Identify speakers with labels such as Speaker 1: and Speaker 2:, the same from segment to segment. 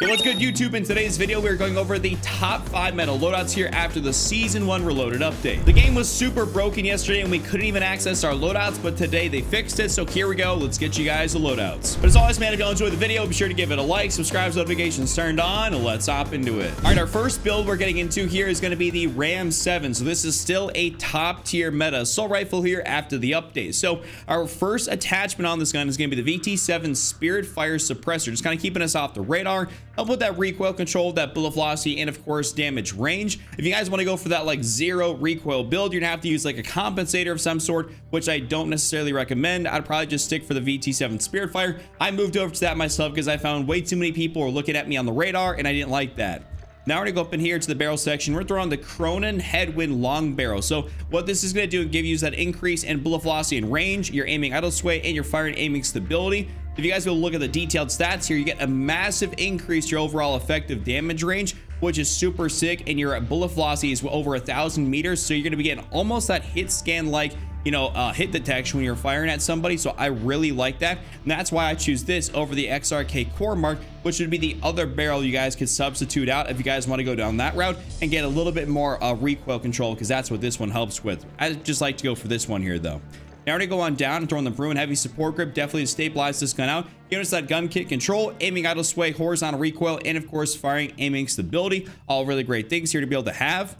Speaker 1: What's good YouTube? In today's video, we're going over the top 5 meta loadouts here after the Season 1 Reloaded update. The game was super broken yesterday and we couldn't even access our loadouts, but today they fixed it, so here we go. Let's get you guys the loadouts. But as always, man, if y'all enjoyed the video, be sure to give it a like, subscribe, notifications turned on, and let's hop into it. All right, our first build we're getting into here is going to be the Ram 7. So this is still a top tier meta assault rifle here after the update. So our first attachment on this gun is going to be the VT7 Spirit Fire Suppressor, just kind of keeping us off the radar help with that recoil control, that bullet velocity, and of course damage range. If you guys want to go for that like zero recoil build, you're gonna have to use like a compensator of some sort, which I don't necessarily recommend. I'd probably just stick for the VT7 Spirit Fire. I moved over to that myself because I found way too many people were looking at me on the radar and I didn't like that. Now we're gonna go up in here to the barrel section. We're throwing the Cronen Headwind Long Barrel. So what this is gonna do, is give you that increase in bullet velocity and range. You're aiming idle sway and you're firing aiming stability. If you guys will look at the detailed stats here, you get a massive increase your overall effective damage range, which is super sick. And your bullet velocity is over a thousand meters. So you're going to be getting almost that hit scan like you know, uh, hit detection when you're firing at somebody. So I really like that. And that's why I choose this over the XRK Core Mark, which would be the other barrel you guys could substitute out if you guys want to go down that route and get a little bit more uh, recoil control because that's what this one helps with. I just like to go for this one here though. Now we're gonna go on down and throw in the Bruen Heavy Support Grip, definitely to stabilize this gun out. Give us that gun kit control, aiming idle sway, horizontal recoil, and of course firing aiming stability. All really great things here to be able to have.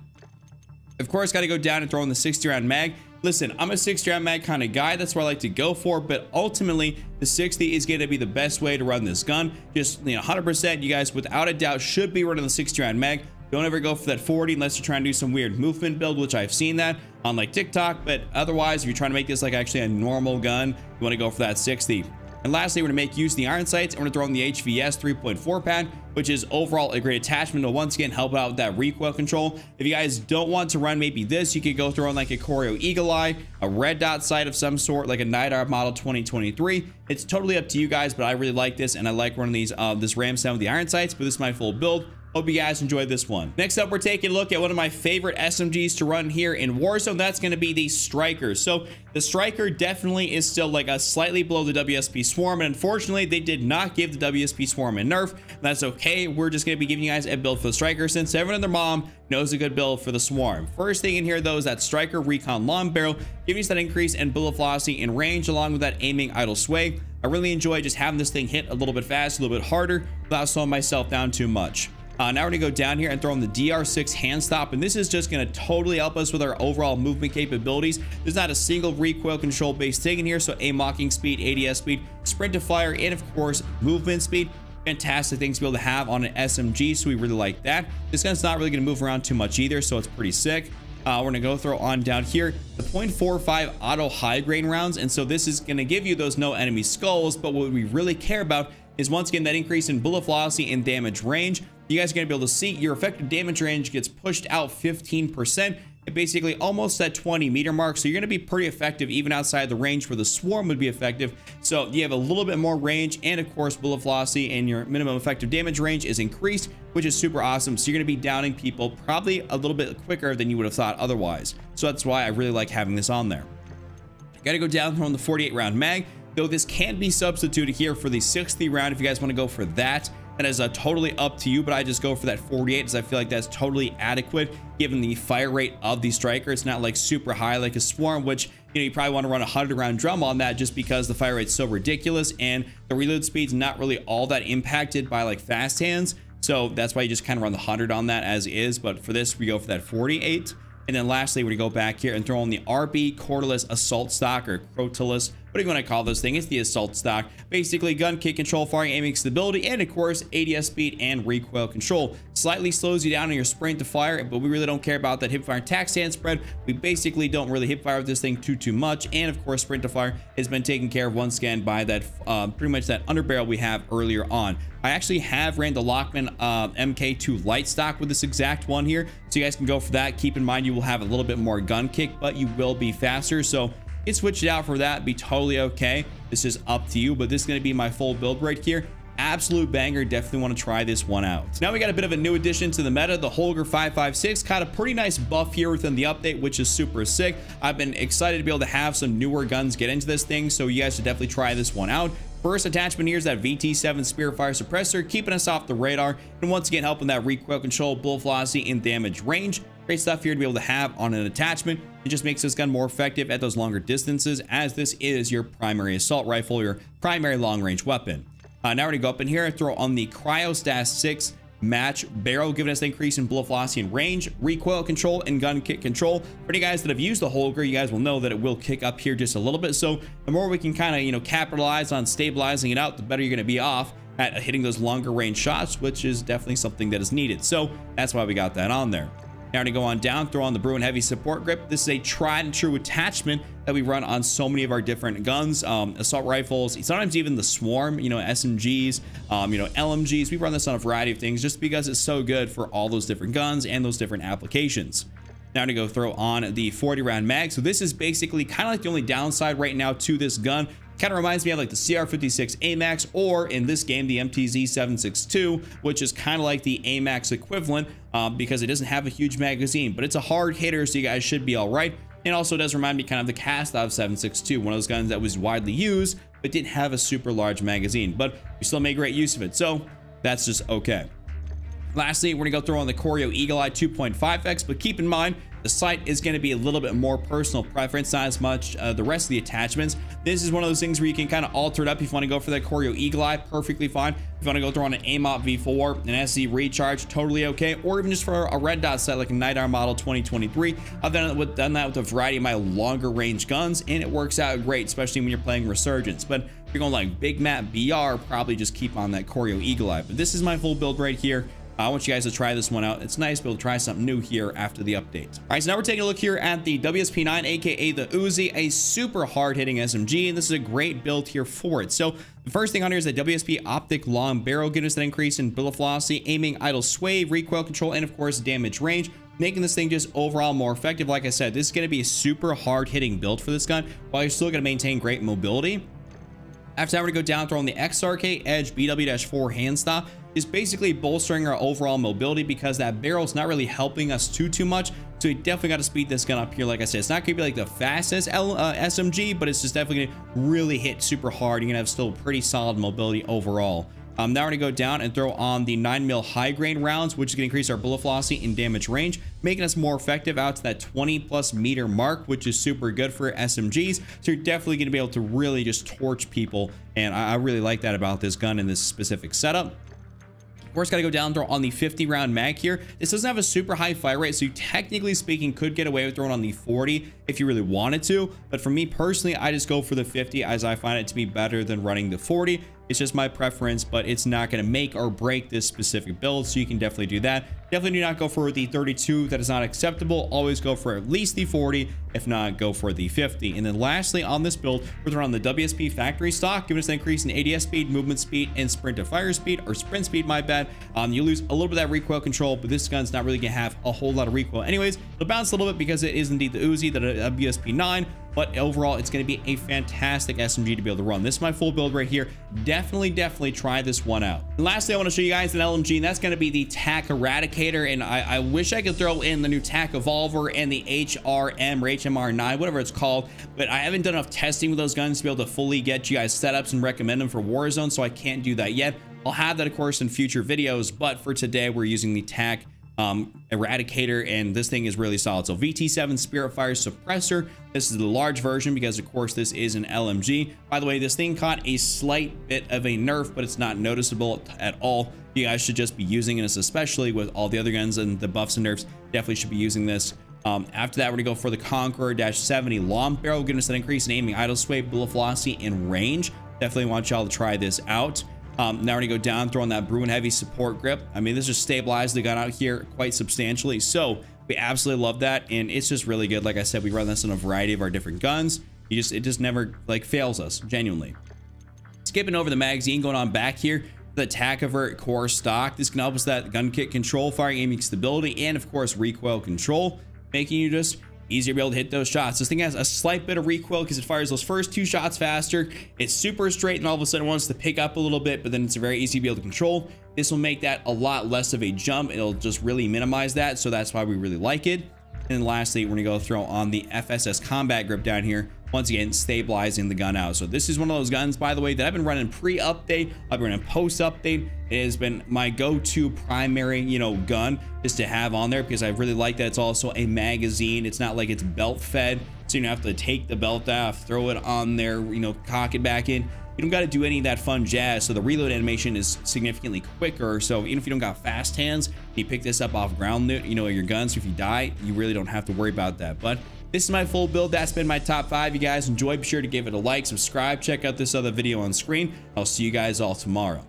Speaker 1: Of course, got to go down and throw in the 60 round mag. Listen, I'm a 60 round mag kind of guy. That's what I like to go for. But ultimately, the 60 is going to be the best way to run this gun. Just, you know, 100%, you guys, without a doubt, should be running the 60 round mag. Don't ever go for that 40 unless you're trying to do some weird movement build, which I've seen that on like TikTok. But otherwise, if you're trying to make this like actually a normal gun, you want to go for that 60. And lastly, we're going to make use of the iron sights. And we're going to throw in the HVS 3.4 pad, which is overall a great attachment to once again help out with that recoil control. If you guys don't want to run maybe this, you could go throw in like a Corio Eagle Eye, a red dot sight of some sort, like a Nydar model 2023. It's totally up to you guys, but I really like this and I like running these uh, this Ram 7 with the iron sights, but this is my full build. Hope you guys enjoyed this one. Next up, we're taking a look at one of my favorite SMGs to run here in Warzone. That's going to be the Striker. So the Striker definitely is still like a slightly below the WSP Swarm. And unfortunately, they did not give the WSP Swarm a nerf. That's okay. We're just going to be giving you guys a build for the Striker since everyone and their mom knows a good build for the Swarm. First thing in here, though, is that Striker Recon Long Barrel, giving us that increase in bullet velocity and range along with that aiming idle sway. I really enjoy just having this thing hit a little bit fast, a little bit harder, without slowing myself down too much. Uh, now we're gonna go down here and throw in the DR6 hand stop, and this is just gonna totally help us with our overall movement capabilities. There's not a single recoil control based thing in here, so aim locking speed, ADS speed, sprint to fire, and of course, movement speed. Fantastic things to be able to have on an SMG, so we really like that. This gun's not really gonna move around too much either, so it's pretty sick. Uh, we're gonna go throw on down here the 0.45 auto high grain rounds, and so this is gonna give you those no enemy skulls, but what we really care about is once again that increase in bullet velocity and damage range you guys are going to be able to see your effective damage range gets pushed out 15% basically almost at 20 meter mark so you're going to be pretty effective even outside the range where the swarm would be effective. So you have a little bit more range and of course bullet velocity and your minimum effective damage range is increased which is super awesome. So you're going to be downing people probably a little bit quicker than you would have thought otherwise. So that's why i really like having this on there. Got to go down from the 48 round mag though this can be substituted here for the 60 round if you guys want to go for that that is uh, totally up to you, but I just go for that 48 because I feel like that's totally adequate given the fire rate of the striker. It's not like super high like a swarm, which you know you probably want to run a 100 round drum on that just because the fire rate's so ridiculous and the reload speed's not really all that impacted by like fast hands. So that's why you just kind of run the 100 on that as is. But for this, we go for that 48. And then lastly, we go back here and throw on the RB Cordless Assault Stock or Crotalus what do you want to call this thing? It's the assault stock. Basically, gun kick control, firing, aiming stability, and of course, ADS speed and recoil control. Slightly slows you down on your sprint to fire, but we really don't care about that hip fire tac stand spread. We basically don't really hip fire with this thing too, too much. And of course, sprint to fire has been taken care of once again by that, uh, pretty much that underbarrel we have earlier on. I actually have ran the Lachmann uh, MK2 light stock with this exact one here. So you guys can go for that. Keep in mind, you will have a little bit more gun kick, but you will be faster. So can switch it out for that, be totally okay. This is up to you, but this is going to be my full build right here. absolute banger definitely want to try this one out now we got a bit of a new addition to the meta the holger 556 got a pretty nice buff here within the update which is super sick i've been excited to be able to have some newer guns get into this thing so you guys should definitely try this one out First attachment here is that VT7 Spirit Fire Suppressor, keeping us off the radar, and once again helping that recoil control, bullet velocity, and damage range. Great stuff here to be able to have on an attachment. It just makes this gun more effective at those longer distances, as this is your primary assault rifle, your primary long-range weapon. Uh, now we're gonna go up in here and throw on the Cryostat 6 match barrel, giving us an increase in bullet velocity and range, recoil control, and gun kick control. For any guys that have used the Holger, you guys will know that it will kick up here just a little bit. So the more we can kind of, you know, capitalize on stabilizing it out, the better you're going to be off at hitting those longer range shots, which is definitely something that is needed. So that's why we got that on there. Now to go on down, throw on the Bruen Heavy Support Grip. This is a tried and true attachment that we run on so many of our different guns, um, assault rifles, sometimes even the Swarm, you know, SMGs, um, you know, LMGs. We run this on a variety of things just because it's so good for all those different guns and those different applications. Now to go throw on the 40 round mag. So this is basically kind of like the only downside right now to this gun Kind of reminds me of like the CR56 AMAX or in this game, the MTZ762, which is kind of like the AMAX equivalent um, because it doesn't have a huge magazine, but it's a hard hitter, so you guys should be all right. It also does remind me kind of the Kastov 762, one of those guns that was widely used, but didn't have a super large magazine, but we still made great use of it. So that's just okay. Lastly, we're gonna go throw on the Corio Eagle Eye 2.5X, but keep in mind, the sight is going to be a little bit more personal preference, not as much uh, the rest of the attachments. This is one of those things where you can kind of alter it up. If you want to go for that Corio Eagle Eye, perfectly fine. If you want to go throw on an AMOP V4, an SC Recharge, totally okay. Or even just for a red dot set like a Nydar Model 2023. I've done, it with, done that with a variety of my longer range guns, and it works out great, especially when you're playing Resurgence. But if you're going like Big Map BR, probably just keep on that Corio Eagle Eye. But this is my full build right here. I want you guys to try this one out. It's nice to be able to try something new here after the update. All right, so now we're taking a look here at the WSP9, aka the Uzi, a super hard-hitting SMG, and this is a great build here for it. So the first thing on here is the WSP Optic Long Barrel, giving us an increase in bullet velocity, aiming, idle sway, recoil control, and of course damage range making this thing just overall more effective. Like I said, this is going to be a super hard hitting build for this gun while you're still going to maintain great mobility. After that, we're going to go down throwing the XRK Edge BW-4 hand stop is basically bolstering our overall mobility because that barrel is not really helping us too, too much. So we definitely got to speed this gun up here. Like I said, it's not going to be like the fastest L, uh, SMG, but it's just definitely going to really hit super hard. You're going to have still pretty solid mobility overall. Um, now we're going to go down and throw on the 9 mil high grain rounds, which is going to increase our bullet velocity and damage range, making us more effective out to that 20 plus meter mark, which is super good for SMGs. So you're definitely going to be able to really just torch people. And I, I really like that about this gun in this specific setup Of course, got to go down throw on the 50 round mag here. This doesn't have a super high fire rate, so you technically speaking could get away with throwing on the 40 if you really wanted to. But for me personally, I just go for the 50 as I find it to be better than running the 40. It's just my preference, but it's not going to make or break this specific build, so you can definitely do that. Definitely do not go for the 32. That is not acceptable. Always go for at least the 40. If not, go for the 50. And then lastly, on this build, we're throwing the WSP factory stock, giving us an increase in ADS speed, movement speed, and sprint to fire speed, or sprint speed, my bad. Um, you lose a little bit of that recoil control, but this gun's not really going to have a whole lot of recoil. Anyways, it'll bounce a little bit because it is indeed the Uzi, the WSP 9, but overall, it's going to be a fantastic SMG to be able to run. This is my full build right here. Definitely, definitely try this one out. And lastly, I want to show you guys an LMG, and that's going to be the TAQ Eradicator, and I, I wish I could throw in the new TAQ Evolver and the HRM or HMR9, whatever it's called, but I haven't done enough testing with those guns to be able to fully get you guys setups and recommend them for Warzone, so I can't do that yet. I'll have that, of course, in future videos, but for today, we're using the TAQ um, Eradicator, and this thing is really solid. So VT7 Spirit Fire Suppressor. This is the large version because, of course, this is an LMG. By the way, this thing caught a slight bit of a nerf, but it's not noticeable at all. You guys should just be using this, especially with all the other guns and the buffs and nerfs. Definitely should be using this. Um, after that, we're to go for the Conqueror-70 Long Barrel, giving us an increase in aiming, idle sway, bullet velocity, and range. Definitely want y'all to try this out. Um, now we're gonna go down, throwing that Bruen Heavy support grip. I mean, this just stabilized the gun out here quite substantially. So we absolutely love that. And it's just really good. Like I said, we run this on a variety of our different guns. You just, it just never like fails us, genuinely. Skipping over the magazine, going on back here, the Takavert core stock. This can help us that gun kit control, firing aiming stability, and of course recoil control, making you just easier to be able to hit those shots. This thing has a slight bit of recoil because it fires those first two shots faster. It's super straight and all of a sudden wants to pick up a little bit, but then it's very easy to be able to control. This will make that a lot less of a jump. It'll just really minimize that. So that's why we really like it. And lastly, we're gonna go throw on the FSS combat grip down here. Once again, stabilizing the gun out. So this is one of those guns, by the way, that I've been running pre-update. I've been running post-update. It has been my go-to primary, you know, gun just to have on there because I really like that it's also a magazine. It's not like it's belt fed. So you don't have to take the belt off, throw it on there, you know, cock it back in you don't got to do any of that fun jazz. So the reload animation is significantly quicker. So even if you don't got fast hands, you pick this up off ground, you know, your guns. So if you die, you really don't have to worry about that. But this is my full build. That's been my top five. You guys enjoyed, be sure to give it a like, subscribe, check out this other video on screen. I'll see you guys all tomorrow.